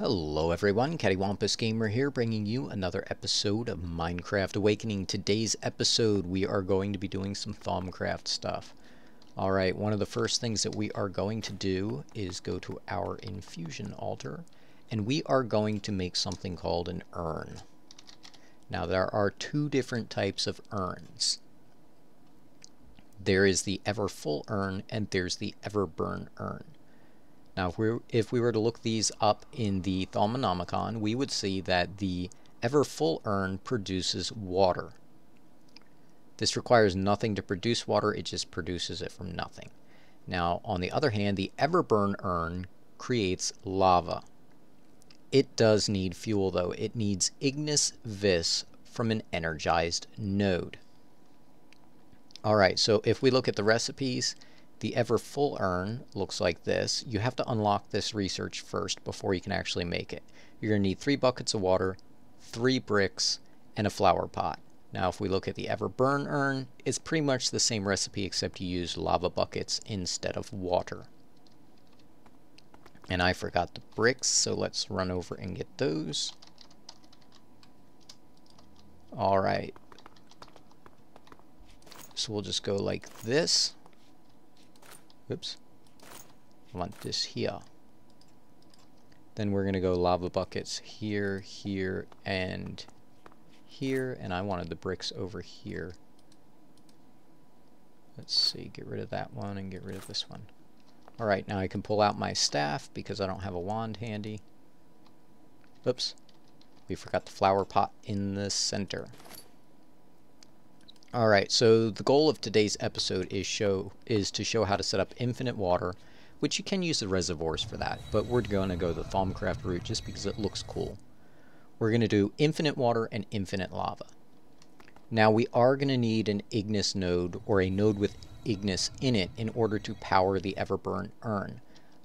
Hello everyone, Caddywhumpus Gamer here bringing you another episode of Minecraft Awakening. Today's episode we are going to be doing some Thaumcraft stuff. Alright, one of the first things that we are going to do is go to our infusion altar and we are going to make something called an urn. Now there are two different types of urns. There is the Everfull urn and there's the Everburn urn. Now, if we, if we were to look these up in the Thaumonomicon, we would see that the Everfull urn produces water. This requires nothing to produce water, it just produces it from nothing. Now, on the other hand, the Everburn urn creates lava. It does need fuel though. It needs Ignis Vis from an energized node. Alright, so if we look at the recipes, the Everfull urn looks like this. You have to unlock this research first before you can actually make it. You're going to need three buckets of water, three bricks, and a flower pot. Now if we look at the Everburn urn, it's pretty much the same recipe except you use lava buckets instead of water. And I forgot the bricks, so let's run over and get those. Alright. So we'll just go like this. Oops. I want this here. Then we're going to go lava buckets here, here, and here. And I wanted the bricks over here. Let's see, get rid of that one and get rid of this one. Alright, now I can pull out my staff because I don't have a wand handy. Oops. We forgot the flower pot in the center. Alright, so the goal of today's episode is show is to show how to set up infinite water, which you can use the reservoirs for that, but we're going to go the Thaumcraft route just because it looks cool. We're going to do infinite water and infinite lava. Now we are going to need an Ignis node, or a node with Ignis in it, in order to power the Everburn urn.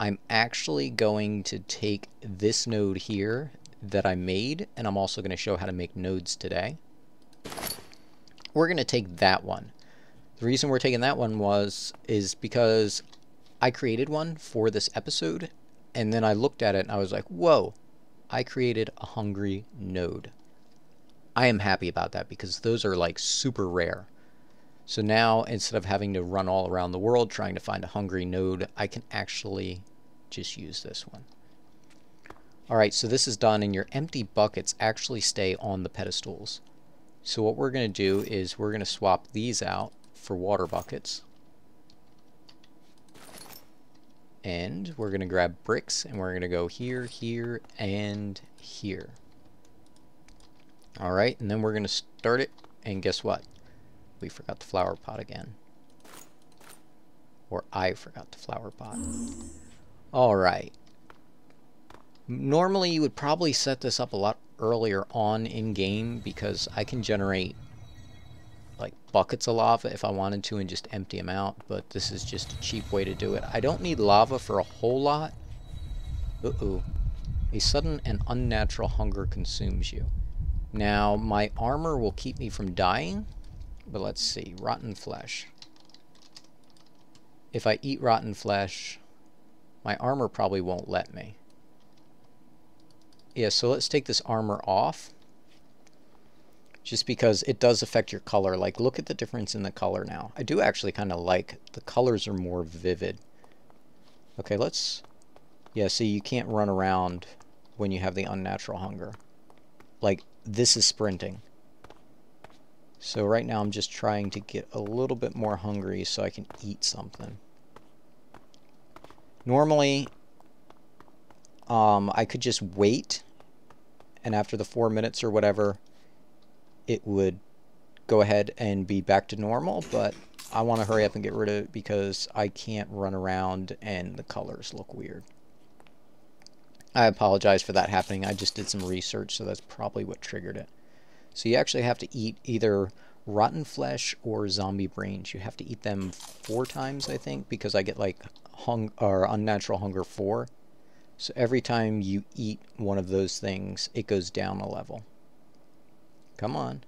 I'm actually going to take this node here that I made, and I'm also going to show how to make nodes today we're going to take that one. The reason we're taking that one was is because I created one for this episode and then I looked at it and I was like, whoa, I created a hungry node. I am happy about that because those are like super rare. So now instead of having to run all around the world trying to find a hungry node, I can actually just use this one. Alright, so this is done and your empty buckets actually stay on the pedestals. So what we're going to do is we're going to swap these out for water buckets. And we're going to grab bricks and we're going to go here, here, and here. Alright, and then we're going to start it, and guess what? We forgot the flower pot again. Or I forgot the flower pot. Alright. Normally you would probably set this up a lot earlier on in game because I can generate like buckets of lava if I wanted to and just empty them out but this is just a cheap way to do it. I don't need lava for a whole lot. Uh-oh. A sudden and unnatural hunger consumes you. Now my armor will keep me from dying but let's see. Rotten flesh. If I eat rotten flesh my armor probably won't let me. Yeah, so let's take this armor off. Just because it does affect your color. Like, look at the difference in the color now. I do actually kind of like the colors are more vivid. Okay, let's... Yeah, see, you can't run around when you have the unnatural hunger. Like, this is sprinting. So right now I'm just trying to get a little bit more hungry so I can eat something. Normally, um, I could just wait and after the four minutes or whatever, it would go ahead and be back to normal, but I want to hurry up and get rid of it because I can't run around and the colors look weird. I apologize for that happening. I just did some research, so that's probably what triggered it. So you actually have to eat either rotten flesh or zombie brains. You have to eat them four times, I think, because I get like hung or unnatural hunger four. So every time you eat one of those things, it goes down a level. Come on.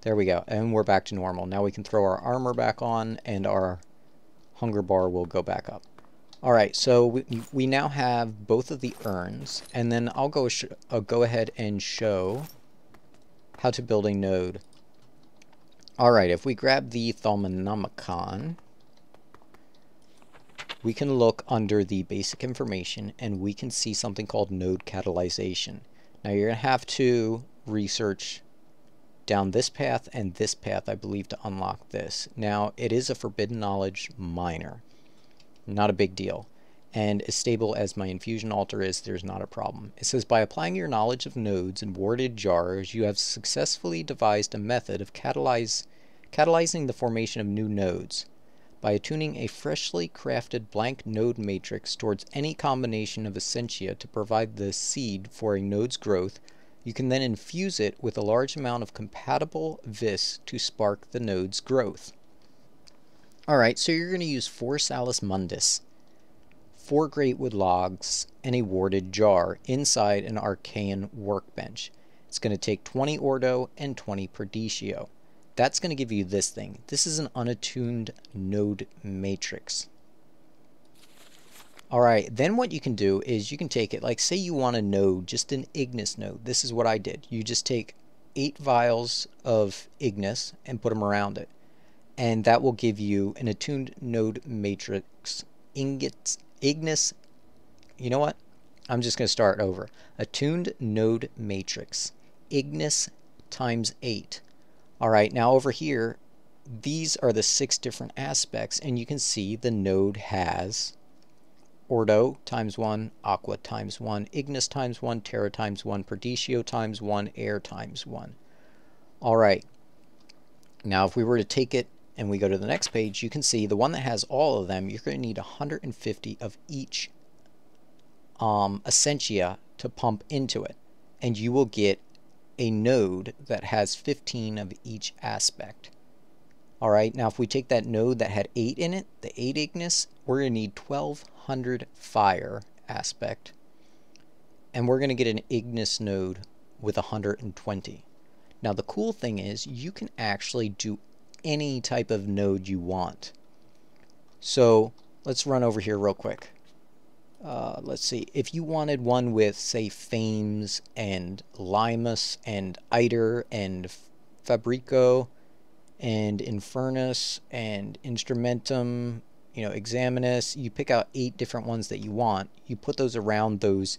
There we go. And we're back to normal. Now we can throw our armor back on and our hunger bar will go back up. All right, so we, we now have both of the urns, and then I'll go I'll uh, go ahead and show how to build a node. All right, if we grab the Thaumonomicon, we can look under the basic information and we can see something called node catalyzation. Now you're going to have to research down this path and this path, I believe, to unlock this. Now, it is a forbidden knowledge minor. Not a big deal. And as stable as my infusion altar is, there's not a problem. It says, by applying your knowledge of nodes and warded jars, you have successfully devised a method of catalyze, catalyzing the formation of new nodes by attuning a freshly crafted blank node matrix towards any combination of essentia to provide the seed for a node's growth, you can then infuse it with a large amount of compatible vis to spark the node's growth. Alright, so you're going to use four Salis Mundus, four Greatwood logs, and a warded jar inside an Arcane workbench. It's going to take 20 Ordo and 20 Perditio that's going to give you this thing. This is an unattuned node matrix. Alright, then what you can do is you can take it, like say you want a node, just an Ignis node. This is what I did. You just take eight vials of Ignis and put them around it. And that will give you an attuned node matrix. Ingots, Ignis, you know what? I'm just going to start over. Attuned node matrix. Ignis times 8 all right, now over here, these are the six different aspects, and you can see the node has Ordo times 1, Aqua times 1, Ignis times 1, Terra times 1, Perditio times 1, Air times 1. All right, now if we were to take it and we go to the next page, you can see the one that has all of them, you're going to need 150 of each um, Essentia to pump into it, and you will get a node that has 15 of each aspect. Alright, now if we take that node that had 8 in it, the 8 Ignis, we're going to need 1200 fire aspect. And we're going to get an Ignis node with 120. Now the cool thing is you can actually do any type of node you want. So let's run over here real quick. Uh, let's see, if you wanted one with, say, Fames and Limus and Iter and Fabrico and Infernus and Instrumentum, you know, Exanimis, you pick out eight different ones that you want. You put those around those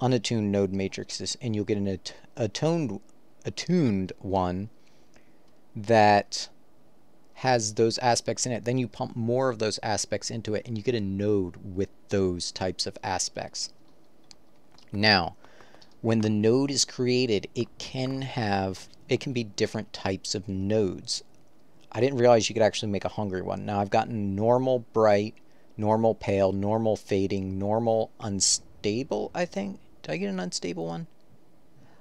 unattuned node matrices and you'll get an att attuned, attuned one that has those aspects in it. Then you pump more of those aspects into it and you get a node with those types of aspects. Now, when the node is created, it can have, it can be different types of nodes. I didn't realize you could actually make a hungry one. Now I've gotten normal bright, normal pale, normal fading, normal unstable, I think. Did I get an unstable one?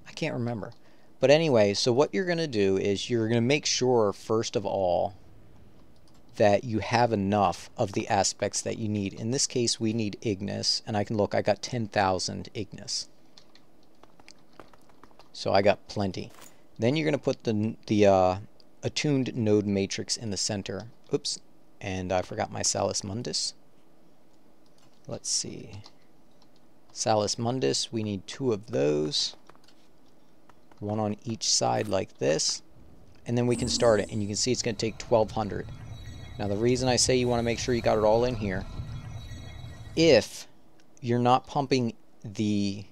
I can't remember. But anyway, so what you're going to do is you're going to make sure, first of all, that you have enough of the aspects that you need. In this case, we need Ignis, and I can look, I got 10,000 Ignis. So I got plenty. Then you're going to put the, the uh, attuned node matrix in the center. Oops, and I forgot my Salis Mundus. Let's see. Salis Mundus, we need two of those. One on each side like this. And then we can start it, and you can see it's going to take 1200. Now the reason I say you want to make sure you got it all in here, if you're not pumping the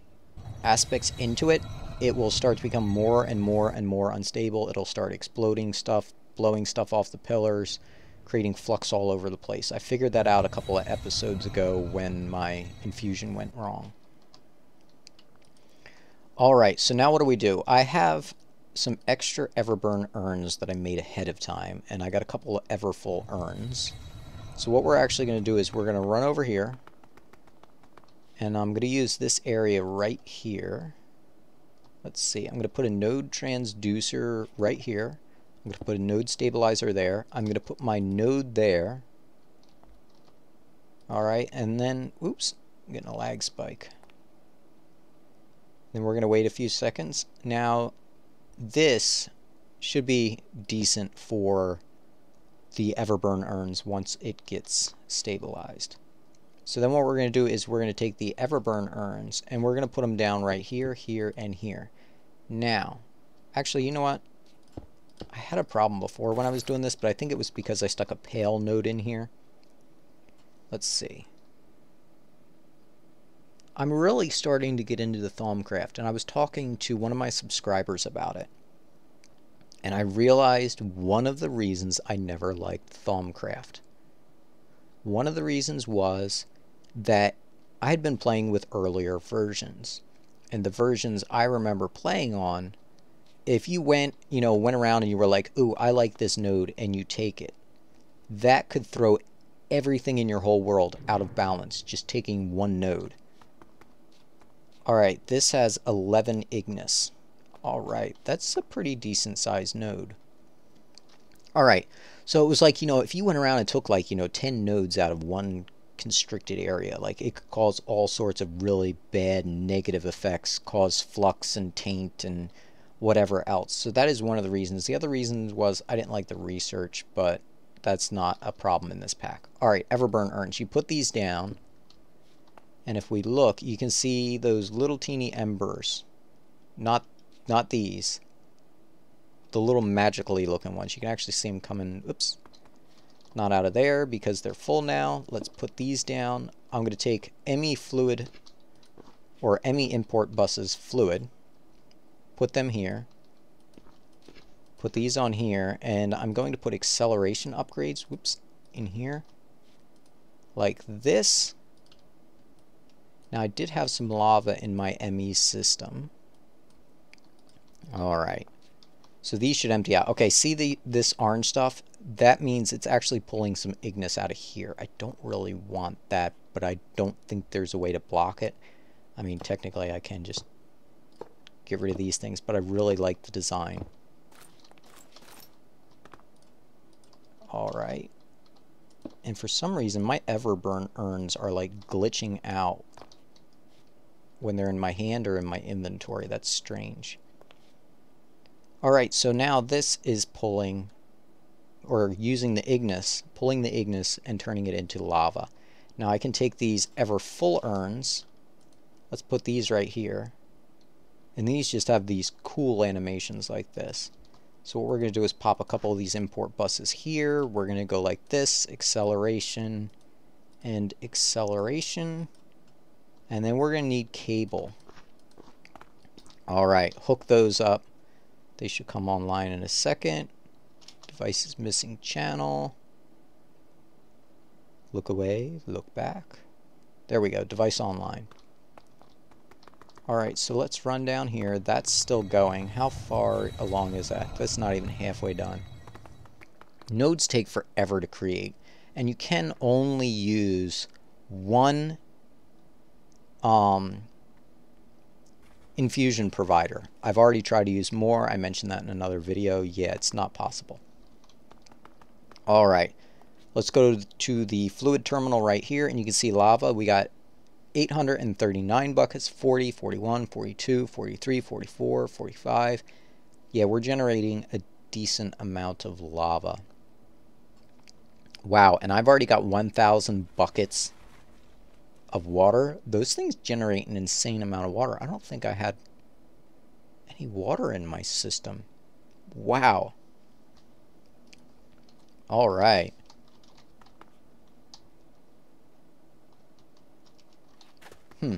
aspects into it, it will start to become more and more and more unstable. It'll start exploding stuff, blowing stuff off the pillars, creating flux all over the place. I figured that out a couple of episodes ago when my infusion went wrong. Alright, so now what do we do? I have some extra Everburn urns that I made ahead of time, and I got a couple of Everfull urns. So what we're actually going to do is we're going to run over here, and I'm going to use this area right here. Let's see, I'm going to put a node transducer right here. I'm going to put a node stabilizer there. I'm going to put my node there. Alright, and then, oops, I'm getting a lag spike. Then we're going to wait a few seconds. Now, this should be decent for the Everburn urns once it gets stabilized. So then what we're going to do is we're going to take the Everburn urns and we're going to put them down right here, here, and here. Now, actually, you know what? I had a problem before when I was doing this, but I think it was because I stuck a pale node in here. Let's see. I'm really starting to get into the Thaumcraft, and I was talking to one of my subscribers about it. And I realized one of the reasons I never liked Thaumcraft. One of the reasons was that I had been playing with earlier versions. And the versions I remember playing on, if you went, you know, went around and you were like, ooh, I like this node, and you take it, that could throw everything in your whole world out of balance, just taking one node. Alright, this has 11 Ignis. Alright, that's a pretty decent sized node. Alright, so it was like, you know, if you went around and took like, you know, 10 nodes out of one constricted area. Like it could cause all sorts of really bad negative effects, cause flux and taint and whatever else. So that is one of the reasons. The other reason was I didn't like the research, but that's not a problem in this pack. Alright, Everburn Urns. You put these down, and if we look, you can see those little teeny embers. Not, not these. The little magically looking ones. You can actually see them coming, oops, not out of there because they're full now. Let's put these down. I'm going to take ME fluid or ME import buses fluid, put them here, put these on here, and I'm going to put acceleration upgrades, whoops, in here, like this. Now I did have some lava in my ME system. Alright. So these should empty out. Okay, see the this orange stuff? that means it's actually pulling some Ignis out of here. I don't really want that, but I don't think there's a way to block it. I mean, technically I can just get rid of these things, but I really like the design. Alright. And for some reason, my Everburn urns are like glitching out when they're in my hand or in my inventory. That's strange. Alright, so now this is pulling or using the Ignis, pulling the Ignis and turning it into lava. Now I can take these Everfull urns, let's put these right here, and these just have these cool animations like this. So what we're going to do is pop a couple of these import buses here, we're going to go like this, acceleration, and acceleration, and then we're going to need cable. Alright, hook those up. They should come online in a second. Device is missing channel. Look away, look back. There we go, device online. Alright, so let's run down here. That's still going. How far along is that? That's not even halfway done. Nodes take forever to create, and you can only use one um, infusion provider. I've already tried to use more. I mentioned that in another video. Yeah, it's not possible. All right, let's go to the fluid terminal right here, and you can see lava. We got 839 buckets, 40, 41, 42, 43, 44, 45. Yeah, we're generating a decent amount of lava. Wow, and I've already got 1,000 buckets of water. Those things generate an insane amount of water. I don't think I had any water in my system. Wow. All right. Hmm.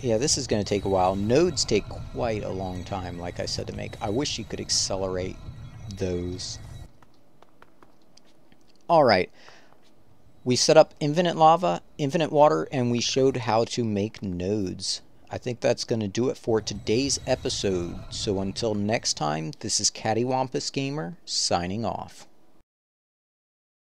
Yeah, this is going to take a while. Nodes take quite a long time, like I said, to make. I wish you could accelerate those. Alright. We set up infinite lava, infinite water, and we showed how to make nodes. I think that's going to do it for today's episode. So until next time, this is Caddywhumpus Gamer signing off.